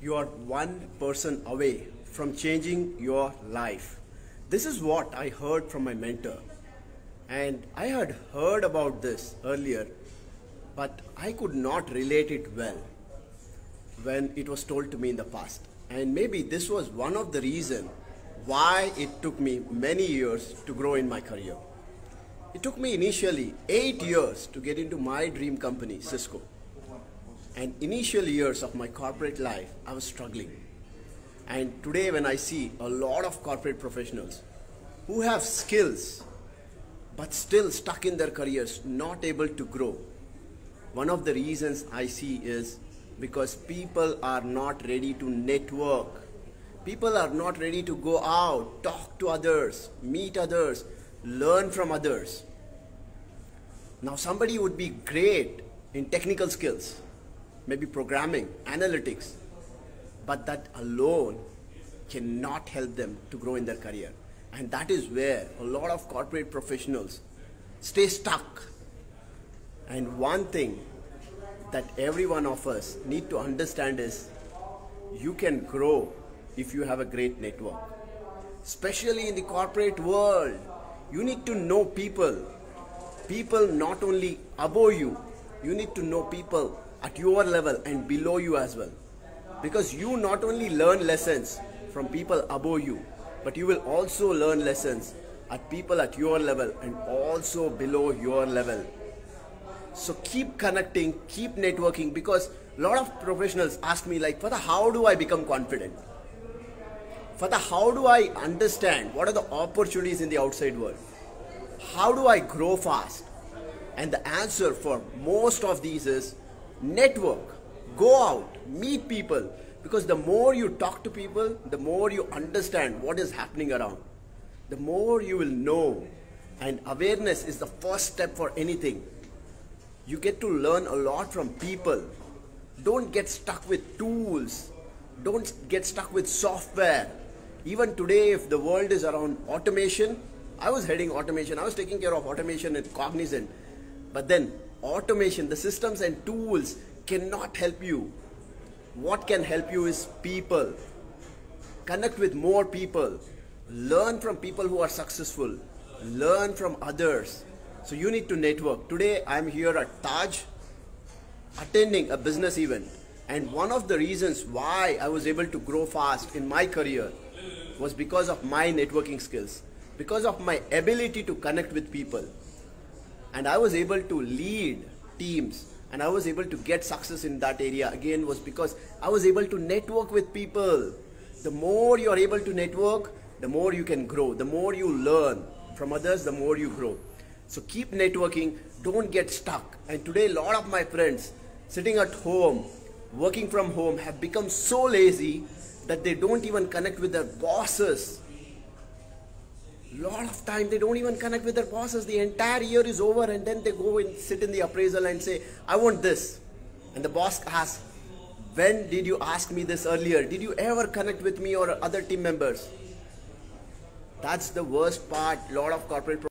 you are one person away from changing your life. This is what I heard from my mentor. And I had heard about this earlier, but I could not relate it well when it was told to me in the past. And maybe this was one of the reasons why it took me many years to grow in my career. It took me initially eight years to get into my dream company, Cisco. And initial years of my corporate life, I was struggling. And today, when I see a lot of corporate professionals who have skills but still stuck in their careers, not able to grow, one of the reasons I see is because people are not ready to network. People are not ready to go out, talk to others, meet others, learn from others. Now, somebody would be great in technical skills, maybe programming, analytics, but that alone cannot help them to grow in their career. And that is where a lot of corporate professionals stay stuck. And one thing that every one of us need to understand is you can grow if you have a great network. Especially in the corporate world, you need to know people. People not only above you, you need to know people at your level and below you as well. Because you not only learn lessons from people above you, but you will also learn lessons at people at your level and also below your level. So keep connecting, keep networking because a lot of professionals ask me like, Fatha, how do I become confident? Fatha, how do I understand what are the opportunities in the outside world? How do I grow fast? And the answer for most of these is network. Go out, meet people. Because the more you talk to people, the more you understand what is happening around. The more you will know. And awareness is the first step for anything. You get to learn a lot from people. Don't get stuck with tools. Don't get stuck with software. Even today, if the world is around automation, I was heading automation. I was taking care of automation at Cognizant. But then, automation, the systems and tools cannot help you. What can help you is people. Connect with more people. Learn from people who are successful. Learn from others. So you need to network. Today I'm here at Taj attending a business event. And one of the reasons why I was able to grow fast in my career was because of my networking skills, because of my ability to connect with people. And I was able to lead teams and I was able to get success in that area again was because I was able to network with people. The more you are able to network, the more you can grow. The more you learn from others, the more you grow. So keep networking, don't get stuck. And today, a lot of my friends sitting at home, working from home, have become so lazy that they don't even connect with their bosses. Lot of time they don't even connect with their bosses. The entire year is over, and then they go and sit in the appraisal and say, I want this. And the boss asks, When did you ask me this earlier? Did you ever connect with me or other team members? That's the worst part. Lot of corporate